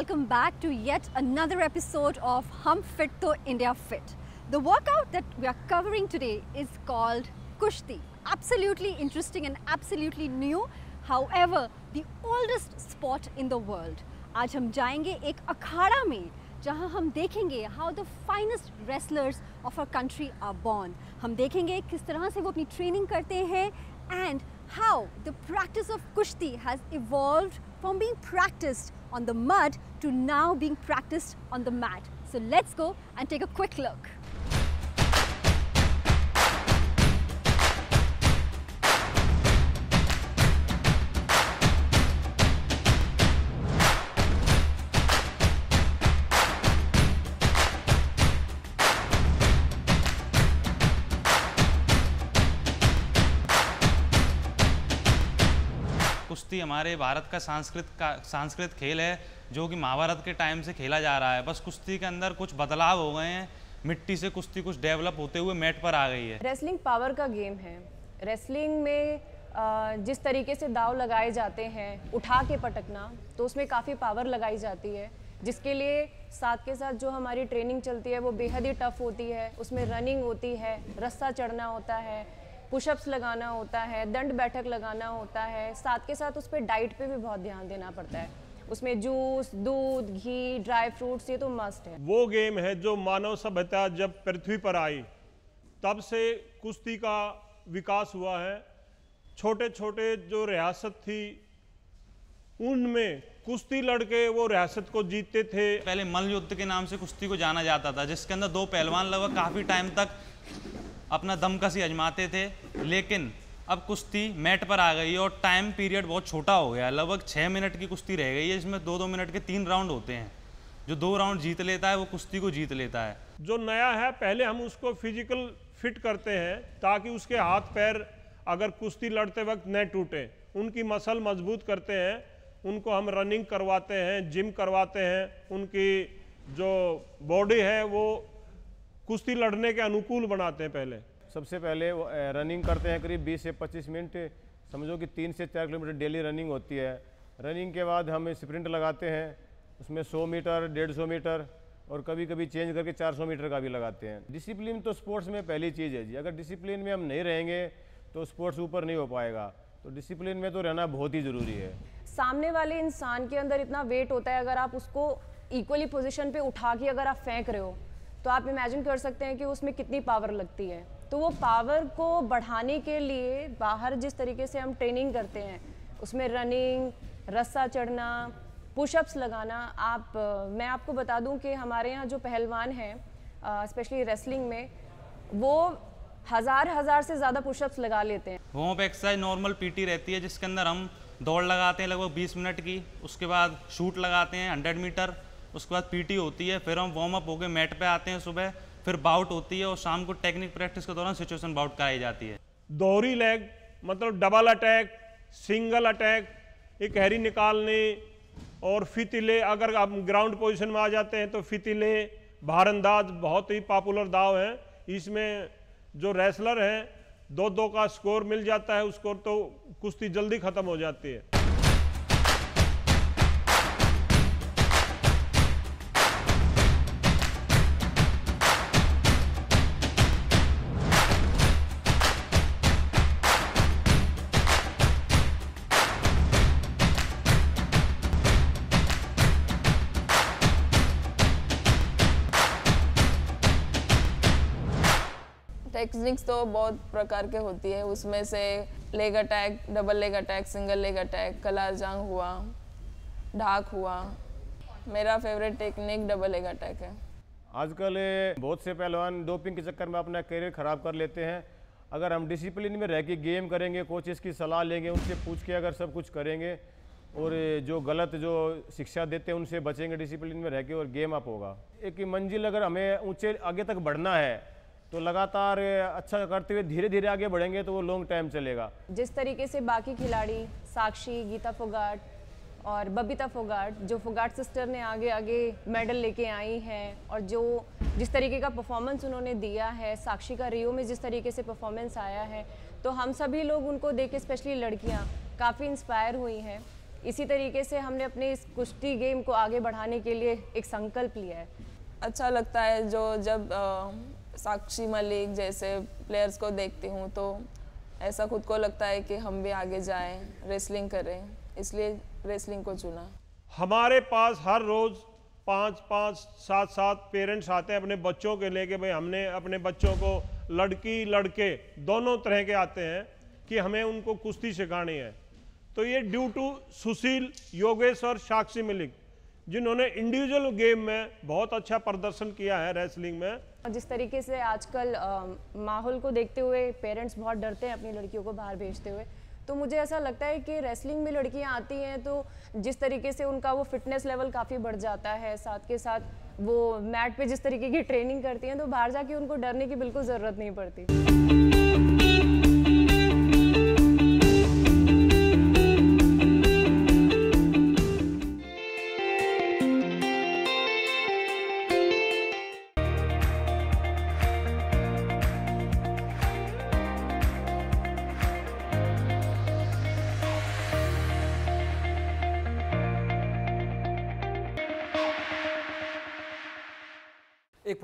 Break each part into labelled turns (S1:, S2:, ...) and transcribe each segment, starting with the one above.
S1: welcome back to yet another episode of Hum Fit to India Fit. The workout that we are covering today is called Kushti. Absolutely interesting and absolutely new, however, the oldest sport in the world. आज हम जाएंगे एक अखाड़ा में जहां हम देखेंगे how the finest wrestlers of our country are born हम देखेंगे किस तरह से वो अपनी ट्रेनिंग करते हैं and how the practice of kushti has evolved from being practiced on the mud to now being practiced on the mat. So let's go and take a quick look.
S2: कुश्ती हमारे भारत का सांस्कृत का सांस्कृतिक खेल है, जो कि महाभारत के टाइम से खेला जा रहा है। बस कुश्ती के अंदर कुछ बदलाव हो गए हैं। मिट्टी से कुश्ती कुछ डेवलप होते हुए मैट पर आ गई है।
S3: रेसलिंग पावर का गेम है। रेसलिंग में जिस तरीके से दाव लगाए जाते हैं, उठा के पटकना तो उसमें काफ़ी पावर लगाई जाती है। जिसके लिए साथ के साथ जो हमारी ट्रेनिंग चलती है, वो बेहद ही टफ होती है। उसमें रनिंग होती है, रस्सा चढ़ना होता है पुशअप्स लगाना होता है दंड बैठक लगाना होता है साथ के साथ उस पर डाइट पे भी बहुत ध्यान देना पड़ता है। उसमें जूस दूध घी ड्राई फ्रूट्स ये तो मस्ट है।
S4: वो गेम है जो मानव सभ्यता जब पृथ्वी पर आई तब से कुश्ती का विकास हुआ है। छोटे छोटे जो रियासत थी उनमें कुश्ती लड़के वो रियासत को जीतते थे।
S2: पहले मल्ल युद्ध के नाम से कुश्ती को जाना जाता था जिसके अंदर दो पहलवान लगभग काफ़ी टाइम तक अपना दमकसी आजमाते थे। लेकिन अब कुश्ती मैट पर आ गई और टाइम पीरियड बहुत छोटा हो गया। लगभग छः मिनट की कुश्ती रह गई है इसमें दो दो मिनट के तीन राउंड होते हैं। जो दो राउंड जीत लेता है, वो कुश्ती को जीत लेता है।
S4: जो नया है, पहले हम उसको फ़िज़िकल फिट करते हैं, ताकि उसके हाथ, पैर अगर कुश्ती लड़ते वक्त न टूटे, उनकी मसल मज़बूत करते हैं, उनको हम रनिंग करवाते हैं जिम करवाते हैं, उनकी जो बॉडी है, वो कुश्ती लड़ने के अनुकूल बनाते हैं पहले।
S5: सबसे पहले रनिंग करते हैं करीब 20 से 25 मिनट। समझो कि तीन से चार किलोमीटर डेली रनिंग होती है। रनिंग के बाद हम स्प्रिंट लगाते हैं। उसमें 100 मीटर 150 मीटर और कभी कभी चेंज करके 400 मीटर का भी लगाते हैं। डिसिप्लिन तो स्पोर्ट्स में पहली चीज़ है जी। अगर डिसिप्लिन में हम नहीं रहेंगे तो स्पोर्ट्स ऊपर नहीं हो पाएगा। तो डिसिप्लिन में तो रहना बहुत ही ज़रूरी है।
S3: सामने वाले इंसान के अंदर इतना वेट होता है अगर आप उसको इक्वली पोजिशन पर उठा के अगर आप फेंक रहे हो तो आप इमेजिन कर सकते हैं कि उसमें कितनी पावर लगती है। तो वो पावर को बढ़ाने के लिए बाहर जिस तरीके से हम ट्रेनिंग करते हैं, उसमें रनिंग रस्सा चढ़ना पुशअप्स लगाना, आप, मैं आपको बता दूँ कि हमारे यहाँ जो पहलवान हैं स्पेशली रेसलिंग में, वो हज़ार हज़ार से ज़्यादा पुशअप्स लगा लेते हैं।
S2: अप एक्सरसाइज नॉर्मल पीटी रहती है, जिसके अंदर हम दौड़ लगाते हैं लगभग 20 मिनट की, उसके बाद शूट लगाते हैं 100 मीटर उसके बाद पीटी होती है, फिर हम वार्म अप होकर मैट पे आते हैं सुबह, फिर बाउट होती है और शाम को टेक्निक प्रैक्टिस के दौरान सिचुएशन बाउट कराई जाती है।
S4: दोहरी लेग मतलब डबल अटैक सिंगल अटैक एक हैरी निकालने और फितिले, अगर आप ग्राउंड पोजीशन में आ जाते हैं तो फितिले, भारंदाज बहुत ही पॉपुलर दाव है। इसमें जो रेसलर हैं दो दो का स्कोर मिल जाता है, उसको तो कुश्ती जल्दी खत्म हो जाती है।
S6: टेक्निक्स तो बहुत प्रकार के होती है। उसमें से leg attack double leg attack single leg attack colour जांग हुआ ढाक हुआ। मेरा favourite technique double leg attack है।
S5: आजकल बहुत से पहलवान डोपिंग के चक्कर में अपना करियर ख़राब कर लेते हैं। अगर हम डिसिप्लिन में रह के गेम करेंगे कोचेस की सलाह लेंगे, उनसे पूछ के अगर सब कुछ करेंगे, और जो गलत जो शिक्षा देते हैं, उनसे बचेंगे डिसिप्लिन में रह के और गेम अप होगा। एक मंजिल अगर हमें ऊँचे, आगे तक बढ़ना है तो लगातार अच्छा करते हुए धीरे धीरे आगे बढ़ेंगे तो वो लॉन्ग टाइम चलेगा।
S3: जिस तरीके से बाकी खिलाड़ी साक्षी गीता फोगाट और बबीता फोगाट जो फोगाट सिस्टर ने आगे आगे मेडल लेके आई हैं और जो जिस तरीके का परफॉर्मेंस उन्होंने दिया है साक्षी का रियो में जिस तरीके से परफॉर्मेंस आया है तो हम सभी लोग उनको देख के स्पेशली लड़कियाँ काफ़ी इंस्पायर हुई हैं। इसी तरीके से हमने अपने इस कुश्ती गेम को आगे बढ़ाने के लिए एक संकल्प लिया है।
S6: अच्छा लगता है जो जब अ, साक्षी मलिक जैसे प्लेयर्स को देखती हूँ तो ऐसा खुद को लगता है कि हम भी आगे जाएँ रेसलिंग करें, इसलिए रेसलिंग को चुना।
S4: हमारे पास हर रोज पाँच पाँच, सात सात पेरेंट्स आते हैं अपने बच्चों के लेके भाई हमने अपने बच्चों को लड़की, लड़के दोनों तरह के आते हैं कि हमें उनको कुश्ती सिखानी है। तो ये ड्यू टू सुशील, योगेश और साक्षी मलिक, जिन्होंने इंडिविजुअल गेम में बहुत अच्छा प्रदर्शन किया है रेसलिंग में
S3: जिस तरीके से आजकल माहौल को देखते हुए पेरेंट्स बहुत डरते हैं अपनी लड़कियों को बाहर भेजते हुए तो मुझे ऐसा लगता है कि रेसलिंग में लड़कियाँ आती हैं तो जिस तरीके से उनका वो फिटनेस लेवल काफ़ी बढ़ जाता है, साथ के साथ वो मैट पे जिस तरीके की ट्रेनिंग करती हैं तो बाहर जाके उनको डरने की बिल्कुल ज़रूरत नहीं पड़ती।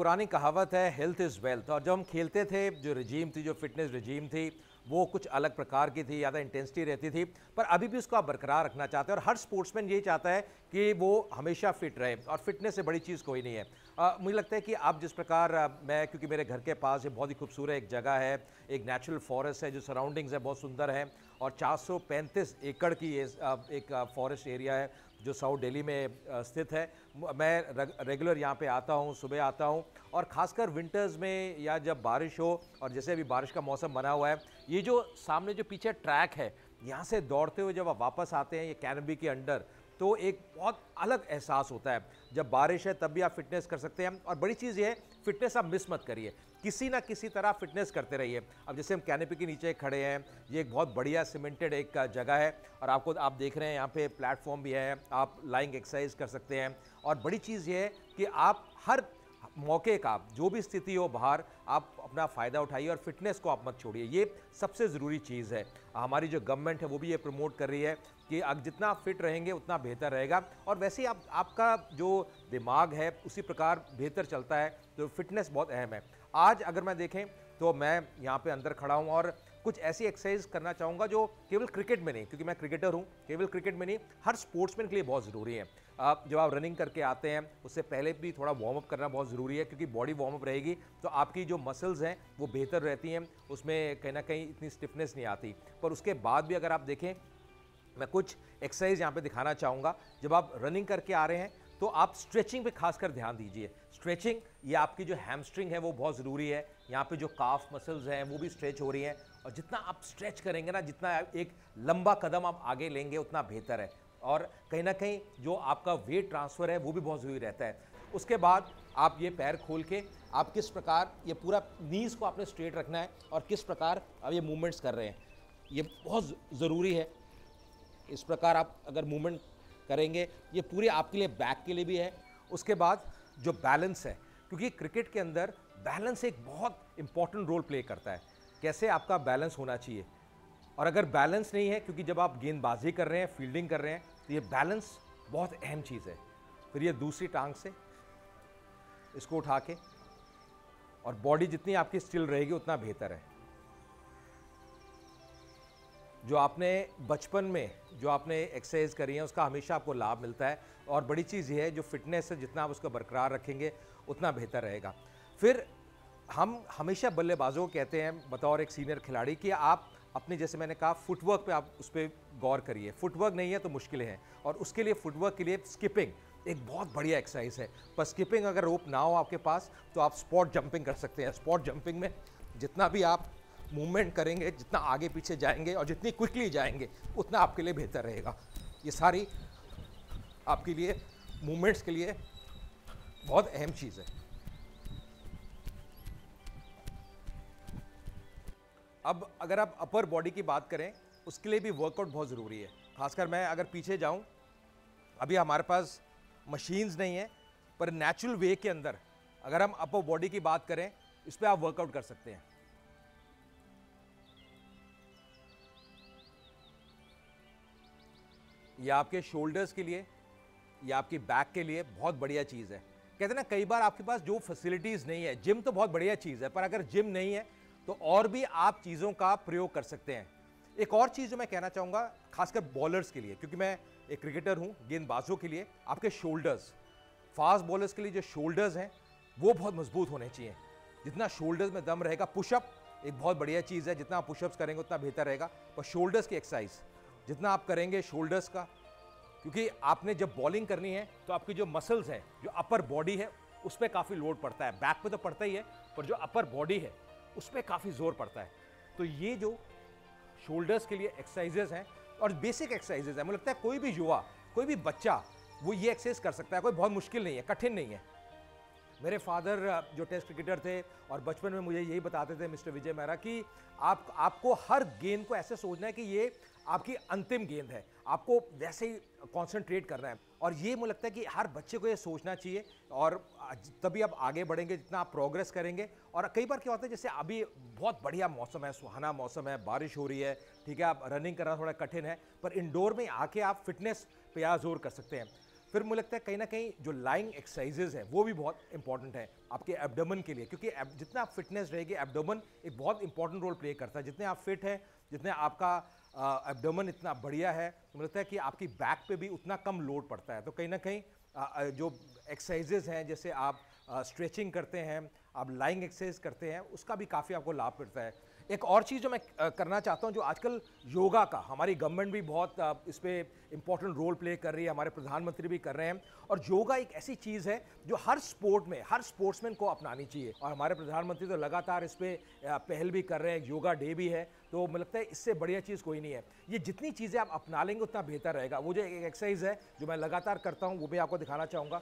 S7: पुरानी कहावत है हेल्थ इज़ वेल्थ और जब हम खेलते थे जो रजीम थी जो फिटनेस रजीम थी वो कुछ अलग प्रकार की थी ज़्यादा इंटेंसिटी रहती थी पर अभी भी उसको आप बरकरार रखना चाहते हैं और हर स्पोर्ट्समैन यही चाहता है कि वो हमेशा फिट रहे और फिटनेस से बड़ी चीज़ कोई नहीं है। अ, मुझे लगता है कि आप जिस प्रकार मैं क्योंकि मेरे घर के पास ये बहुत ही खूबसूरत एक जगह है एक नेचुरल फॉरेस्ट है जो सराउंडिंग्स है बहुत सुंदर है और 435 एकड़ की ये एक फॉरेस्ट एरिया है जो साउथ दिल्ली में स्थित है, मैं रेगुलर यहाँ पे आता हूँ, सुबह आता हूँ और ख़ासकर विंटर्स में या जब बारिश हो और जैसे अभी बारिश का मौसम बना हुआ है, ये जो सामने जो पीछे ट्रैक है, यहाँ से दौड़ते हुए जब आप वापस आते हैं, ये कैनबी के अंडर तो एक बहुत अलग एहसास होता है। जब बारिश है, तब भी आप फिटनेस कर सकते हैं। और बड़ी चीज़ ये है फिटनेस आप मिस मत करिए। किसी ना किसी तरह फिटनेस करते रहिए। अब जैसे हम कैनेपी के नीचे खड़े हैं, ये एक बहुत बढ़िया सीमेंटेड एक जगह है। और आपको आप देख रहे हैं, यहाँ पे प्लेटफॉर्म भी है। आप लाइंग एक्सरसाइज कर सकते हैं। और बड़ी चीज़ ये है कि आप हर मौके का जो भी स्थिति हो, बाहर आप अपना फ़ायदा उठाइए और फिटनेस को आप मत छोड़िए। ये सबसे ज़रूरी चीज़ है। हमारी जो गवर्नमेंट है, वो भी ये प्रमोट कर रही है कि अब जितना फिट रहेंगे, उतना बेहतर रहेगा। और वैसे ही आप, आपका जो दिमाग है, उसी प्रकार बेहतर चलता है। तो फिटनेस बहुत अहम है। आज अगर मैं देखें तो मैं यहाँ पे अंदर खड़ा हूँ और कुछ ऐसी एक्सरसाइज करना चाहूँगा जो केवल क्रिकेट में नहीं, क्योंकि मैं क्रिकेटर हूँ, केवल क्रिकेट में नहीं, हर स्पोर्ट्समैन के लिए बहुत ज़रूरी है। आप जब आप रनिंग करके आते हैं, उससे पहले भी थोड़ा वार्म अप करना बहुत ज़रूरी है, क्योंकि बॉडी वार्म अप रहेगी तो आपकी जो मसल्स हैं, वो बेहतर रहती हैं, उसमें कहीं ना कहीं इतनी स्टिफनेस नहीं आती। पर उसके बाद भी अगर आप देखें, मैं कुछ एक्सरसाइज यहाँ पे दिखाना चाहूँगा। जब आप रनिंग करके आ रहे हैं तो आप स्ट्रेचिंग पे खासकर ध्यान दीजिए। स्ट्रेचिंग ये आपकी जो हैमस्ट्रिंग है, वो बहुत ज़रूरी है। यहाँ पे जो काफ मसल्स हैं, वो भी स्ट्रेच हो रही हैं। और जितना आप स्ट्रेच करेंगे ना, जितना एक लंबा कदम आप आगे लेंगे, उतना बेहतर है। और कहीं ना कहीं जो आपका वेट ट्रांसफ़र है, वो भी बहुत ज़रूरी रहता है। उसके बाद आप ये पैर खोल के, आप किस प्रकार ये पूरा नीज़ को आपने स्ट्रेट रखना है और किस प्रकार आप ये मूवमेंट्स कर रहे हैं। ये बहुत ज़रूरी है। इस प्रकार आप अगर मूवमेंट करेंगे, ये पूरे आपके लिए बैक के लिए भी है। उसके बाद जो बैलेंस है, क्योंकि क्रिकेट के अंदर बैलेंस एक बहुत इंपॉर्टेंट रोल प्ले करता है। कैसे आपका बैलेंस होना चाहिए? और अगर बैलेंस नहीं है, क्योंकि जब आप गेंदबाजी कर रहे हैं फील्डिंग कर रहे हैं तो ये बैलेंस बहुत अहम चीज़ है। फिर ये दूसरी टांग से इसको उठा के और बॉडी जितनी आपकी स्टिल रहेगी उतना बेहतर है। जो आपने बचपन में जो आपने एक्सरसाइज करी है, उसका हमेशा आपको लाभ मिलता है और बड़ी चीज़ ये है, जो फिटनेस है, जितना आप उसको बरकरार रखेंगे, उतना बेहतर रहेगा। फिर हम हमेशा बल्लेबाजों को कहते हैं, बतौर एक सीनियर खिलाड़ी, कि आप अपने जैसे मैंने कहा फुटवर्क पे आप उस पर गौर करिए। फुटवर्क नहीं है तो मुश्किलें हैं। और उसके लिए फुटवर्क के लिए स्किपिंग एक बहुत बढ़िया एक्सरसाइज है। पर स्किपिंग अगर रोप ना हो आपके पास तो आप स्पॉट जंपिंग कर सकते हैं। स्पॉट जंपिंग में जितना भी आप मूवमेंट करेंगे, जितना आगे पीछे जाएँगे और जितनी क्विकली जाएँगे, उतना आपके लिए बेहतर रहेगा। ये सारी आपके लिए मूवमेंट्स के लिए बहुत अहम चीज़ है। अब अगर आप अपर बॉडी की बात करें, उसके लिए भी वर्कआउट बहुत ज़रूरी है। खासकर मैं अगर पीछे जाऊँ, अभी हमारे पास मशीन्स नहीं है, पर नेचुरल वे के अंदर अगर हम अपर बॉडी की बात करें, इस पर आप वर्कआउट कर सकते हैं। ये आपके शोल्डर्स के लिए, ये आपकी बैक के लिए बहुत बढ़िया चीज़ है। कहते हैं ना, कई बार आपके पास जो फैसिलिटीज़ नहीं है जिम तो बहुत बढ़िया चीज़ है, पर अगर जिम नहीं है तो और भी आप चीज़ों का प्रयोग कर सकते हैं। एक और चीज़ जो मैं कहना चाहूँगा, खासकर बॉलर्स के लिए, क्योंकि मैं एक क्रिकेटर हूँ, गेंदबाजों के लिए, आपके शोल्डर्स फास्ट बॉलर्स के लिए जो शोल्डर्स हैं, वो बहुत मज़बूत होने चाहिए। जितना शोल्डर्स में दम रहेगा पुशअप एक बहुत बढ़िया चीज़ है, जितना आप पुशअप्स करेंगे, उतना बेहतर रहेगा। पर शोल्डर्स की एक्सरसाइज जितना आप करेंगे शोल्डर्स का, क्योंकि आपने जब बॉलिंग करनी है तो आपकी जो मसल्स हैं, जो अपर बॉडी है उस पर काफ़ी लोड पड़ता है। बैक पे तो पड़ता ही है, पर जो अपर बॉडी है उस पर काफ़ी ज़ोर पड़ता है। तो ये जो शोल्डर्स के लिए एक्सरसाइजेज हैं और बेसिक एक्सरसाइजेज हैं, मुझे लगता है कोई भी युवा, कोई भी बच्चा, वो ये एक्सरसाइज कर सकता है, कोई बहुत मुश्किल नहीं है, कठिन नहीं है। मेरे फादर जो टेस्ट क्रिकेटर थे और बचपन में मुझे यही बताते थे मिस्टर विजय मेहरा कि आप, आपको हर गेंद को ऐसे सोचना है कि ये आपकी अंतिम गेंद है, आपको वैसे ही कॉन्सेंट्रेट करना है। और ये मुझे लगता है कि हर बच्चे को ये सोचना चाहिए और तभी आप आगे बढ़ेंगे जितना आप प्रोग्रेस करेंगे। और कई बार क्या होता है, जैसे अभी बहुत बढ़िया मौसम है, सुहाना मौसम है, बारिश हो रही है, ठीक है, आप रनिंग करना थोड़ा कठिन है, पर इंडोर में आके आप फिटनेस पे ज़ोर कर सकते हैं। फिर मुझे लगता है कहीं ना कहीं जो लाइंग एक्सरसाइजेज हैं, वो भी बहुत इंपॉर्टेंट है आपके एब्डोमन के लिए। क्योंकि जितना आप फिटनेस रहेगी एब्डोमन एक बहुत इंपॉर्टेंट रोल प्ले करता है। जितने आप फिट हैं, जितने आपका एब्डोमन इतना बढ़िया है तो मुझे लगता है कि आपकी बैक पे भी उतना कम लोड पड़ता है। तो कहीं ना कहीं जो एक्सरसाइजेज हैं, जैसे आप स्ट्रेचिंग करते हैं, आप लाइंग एक्सरसाइज करते हैं, उसका भी काफ़ी आपको लाभ मिलता है। एक और चीज़ जो मैं करना चाहता हूँ, जो आजकल योगा का, हमारी गवर्नमेंट भी बहुत इस पर इम्पोर्टेंट रोल प्ले कर रही है, हमारे प्रधानमंत्री भी कर रहे हैं। और योगा एक ऐसी चीज़ है जो हर स्पोर्ट में, हर स्पोर्ट्समैन को अपनानी चाहिए। और हमारे प्रधानमंत्री तो लगातार इस पर पहल भी कर रहे हैं, योगा डे भी है तो मुझे लगता है इससे बढ़िया चीज़ कोई नहीं है। ये जितनी चीज़ें आप अपना लेंगे, उतना बेहतर रहेगा। वो जो एक एक्सरसाइज है, जो मैं लगातार करता हूँ, वो भी आपको दिखाना चाहूँगा।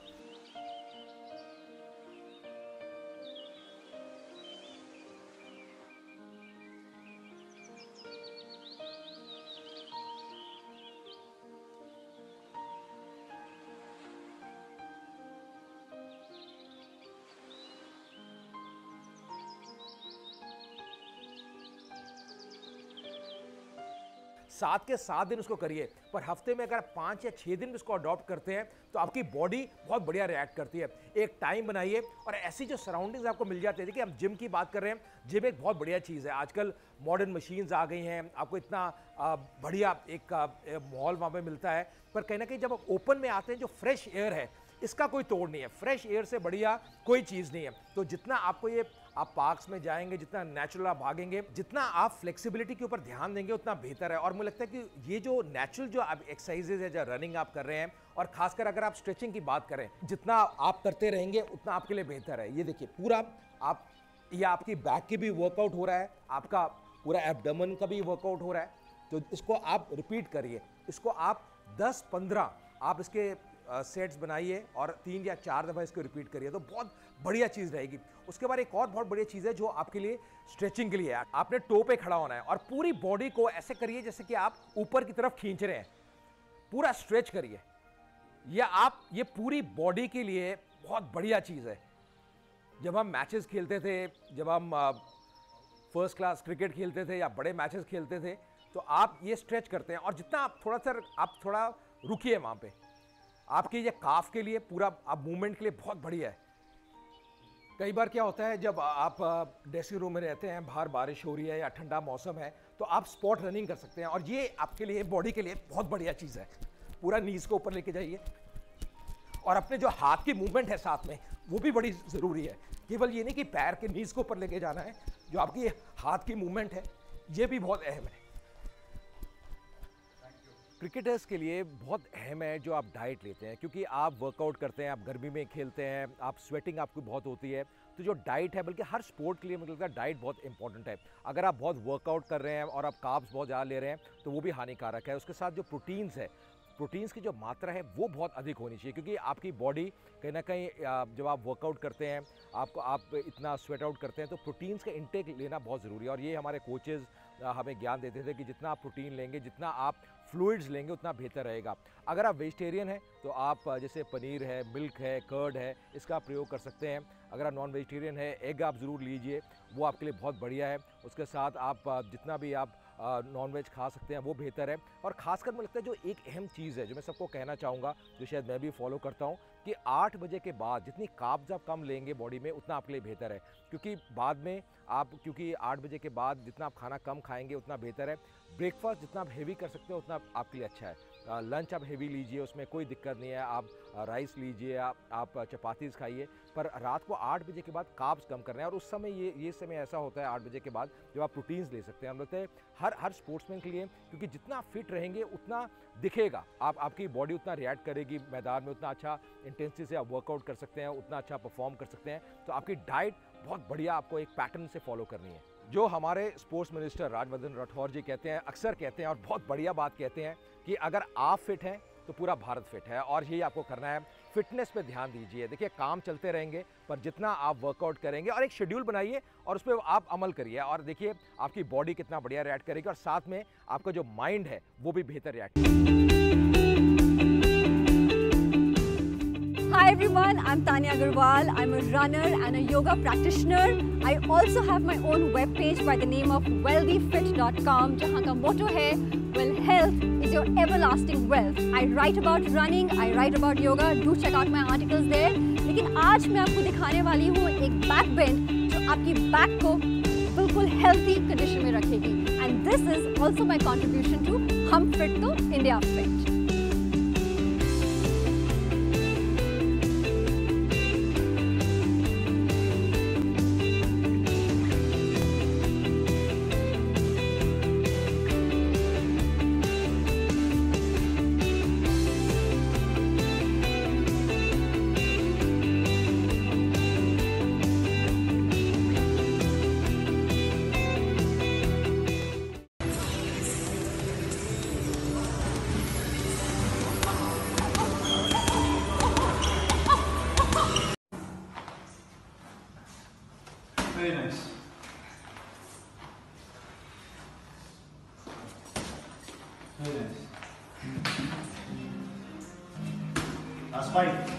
S7: सात के सात दिन उसको करिए, पर हफ़्ते में अगर पाँच या छः दिन उसको अडॉप्ट करते हैं तो आपकी बॉडी बहुत बढ़िया रिएक्ट करती है। एक टाइम बनाइए, और ऐसी जो सराउंडिंग्स आपको मिल जाती है, देखिए हम जिम की बात कर रहे हैं जिम एक बहुत बढ़िया चीज़ है। आजकल मॉडर्न मशीन्स आ गई हैं, आपको इतना बढ़िया एक माहौल वहाँ पर मिलता है, पर कहीं ना कहीं जब आप ओपन में आते हैं, जो फ्रेश एयर है, इसका कोई तोड़ नहीं है। फ्रेश एयर से बढ़िया कोई चीज़ नहीं है। तो जितना आपको ये आप पार्क्स में जाएँगे, जितना नेचुरल आप भागेंगे, जितना आप फ्लेक्सिबिलिटी के ऊपर ध्यान देंगे, उतना बेहतर है। और मुझे लगता है कि ये जो नेचुरल जो आप एक्सरसाइजेज है जो रनिंग आप कर रहे हैं, और खासकर अगर आप स्ट्रेचिंग की बात करें, जितना आप करते रहेंगे, उतना आपके लिए बेहतर है। ये देखिए, पूरा आप, ये आपकी बैक की भी वर्कआउट हो रहा है, आपका पूरा एबडमन का भी वर्कआउट हो रहा है। तो इसको आप रिपीट करिए। इसको आप 10-15 आप इसके सेट्स बनाइए और तीन या चार दफ़ा इसको रिपीट करिए तो बहुत बढ़िया चीज़ रहेगी। उसके बाद एक और बहुत बढ़िया चीज़ है जो आपके लिए स्ट्रेचिंग के लिए है। आपने टो पे खड़ा होना है और पूरी बॉडी को ऐसे करिए जैसे कि आप ऊपर की तरफ़ खींच रहे हैं। पूरा स्ट्रेच करिए। यह आप, ये पूरी बॉडी के लिए बहुत बढ़िया चीज़ है। जब हम मैचेस खेलते थे, जब हम फ़र्स्ट क्लास क्रिकेट खेलते थे या बड़े मैचेस खेलते थे तो आप ये स्ट्रेच करते हैं और जितना आप थोड़ा सा आप थोड़ा रुकिए वहाँ पे। आपके ये काफ के लिए पूरा, आप मूवमेंट के लिए बहुत बढ़िया है। कई बार क्या होता है, जब आप ड्रेसिंग रूम में रहते हैं, बाहर बारिश हो रही है या ठंडा मौसम है तो आप स्पॉट रनिंग कर सकते हैं और ये आपके लिए बॉडी के लिए बहुत बढ़िया चीज़ है। पूरा नीज को ऊपर लेके जाइए और अपने जो हाथ की मूवमेंट है साथ में, वो भी बड़ी ज़रूरी है। केवल ये नहीं कि पैर के नीज को ऊपर लेके जाना है, जो आपकी हाथ की मूवमेंट है, ये भी बहुत अहम है। क्रिकेटर्स के लिए बहुत अहम है जो आप डाइट लेते हैं, क्योंकि आप वर्कआउट करते हैं, आप गर्मी में खेलते हैं, आप स्वेटिंग आपको बहुत होती है। तो जो डाइट है, बल्कि हर स्पोर्ट के लिए मुझे लगता है डाइट बहुत इंपॉर्टेंट है। अगर आप बहुत वर्कआउट कर रहे हैं और आप काब्स बहुत ज़्यादा ले रहे हैं तो वो भी हानिकारक है। उसके साथ जो प्रोटीन्स है प्रोटीन्स की जो मात्रा है, वो बहुत अधिक होनी चाहिए, क्योंकि आपकी बॉडी कहीं ना कहीं जब आप वर्कआउट करते हैं, आपको आप इतना स्वेट आउट करते हैं तो प्रोटीन्स का इंटेक लेना बहुत ज़रूरी है। और ये हमारे कोचेज़ हमें ज्ञान देते थे कि जितना आप प्रोटीन लेंगे, जितना आप फ्लूइड्स लेंगे, उतना बेहतर रहेगा। अगर आप वेजिटेरियन हैं तो आप जैसे पनीर है, मिल्क है, कर्ड है, इसका प्रयोग कर सकते हैं। अगर आप नॉन वेजिटेरियन है, एग आप ज़रूर लीजिए, वो आपके लिए बहुत बढ़िया है। उसके साथ आप जितना भी आप नॉन वेज खा सकते हैं, वो बेहतर है। और खासकर मुझे लगता है जो एक अहम चीज़ है, जो मैं सबको कहना चाहूँगा, जो शायद मैं भी फॉलो करता हूँ, कि आठ बजे के बाद जितनी काब्ज आप कम लेंगे बॉडी में, उतना आपके लिए बेहतर है। क्योंकि बाद में आप क्योंकि आठ बजे के बाद जितना आप खाना कम खाएँगे उतना बेहतर है। ब्रेकफास्ट जितना आप हेवी कर सकते हो उतना आपके लिए अच्छा है। लंच आप हेवी लीजिए उसमें कोई दिक्कत नहीं है। आप राइस लीजिए आप, आप चपातीस खाइए। पर रात को आठ बजे के बाद काब्स कम करना है और उस समय ये ये समय ऐसा होता है आठ बजे के बाद जब आप प्रोटीन्स ले सकते हैं। हम लगता है हर हर स्पोर्ट्समैन के लिए क्योंकि जितना फिट रहेंगे उतना दिखेगा। आप आपकी बॉडी उतना रिएक्ट करेगी मैदान में उतना अच्छा इंटेंसिटी से आप वर्कआउट कर सकते हैं उतना अच्छा परफॉर्म कर सकते हैं। तो आपकी डाइट बहुत बढ़िया आपको एक पैटर्न से फॉलो करनी है। जो हमारे स्पोर्ट्स मिनिस्टर राजवर्धन राठौर जी कहते हैं, अक्सर कहते हैं और बहुत बढ़िया बात कहते हैं कि अगर आप फिट हैं तो पूरा भारत फिट है और यही आपको करना है। फिटनेस पे ध्यान दीजिए। देखिए, काम चलते रहेंगे, पर जितना आप वर्कआउट करेंगे और एक शेड्यूल बनाइए और उस पर आप अमल करिए और देखिए आपकी बॉडी कितना बढ़िया रिएक्ट करेगी और साथ में आपका जो माइंड है, वो भी बेहतर react
S1: Hi everyone, I'm Tanya Agarwal. I'm a runner and a yoga practitioner. I also have my own webpage by the name of wealthyfit.com जहाँ का motto है Well, health is your everlasting wealth. I write about running, I write about yoga. Do check out my articles there. लेकिन आज मैं आपको दिखाने वाली हूँ एक बैक बेंड जो आपकी बैक को बिल्कुल हेल्थी कंडीशन में रखेगी and this is also my contribution to हम फिट तो India fit
S8: Very nice. Very nice. Last five.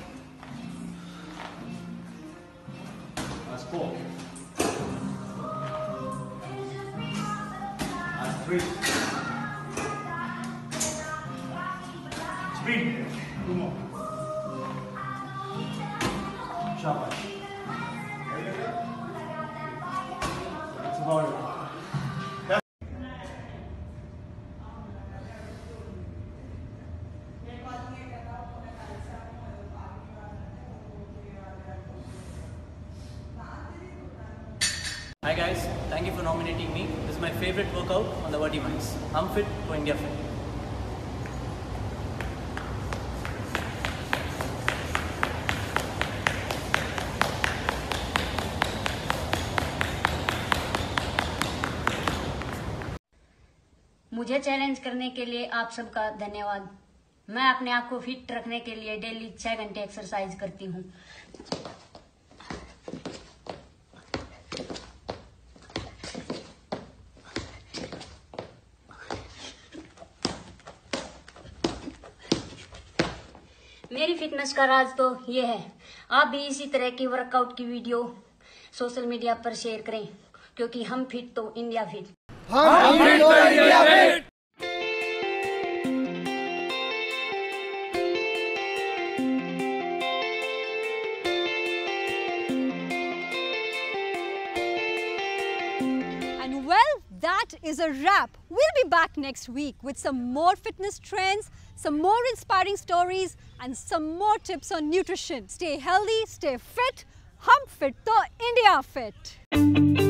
S9: Thank you for nominating me. This is my favorite workout on the Vertimize. I'm fit for India Fit.
S10: मुझे challenge करने के लिए आप सबका धन्यवाद मैं अपने आप को फिट रखने के लिए डेली छह घंटे एक्सरसाइज करती हूँ मेरी फिटनेस का राज तो ये है। आप भी इसी तरह की वर्कआउट की वीडियो सोशल मीडिया पर शेयर करें क्योंकि हम फिट तो India fit
S1: And is a wrap. We'll be back next week with some more fitness trends, some more inspiring stories, and some more tips on nutrition. Stay healthy, stay fit. Hum fit to India fit.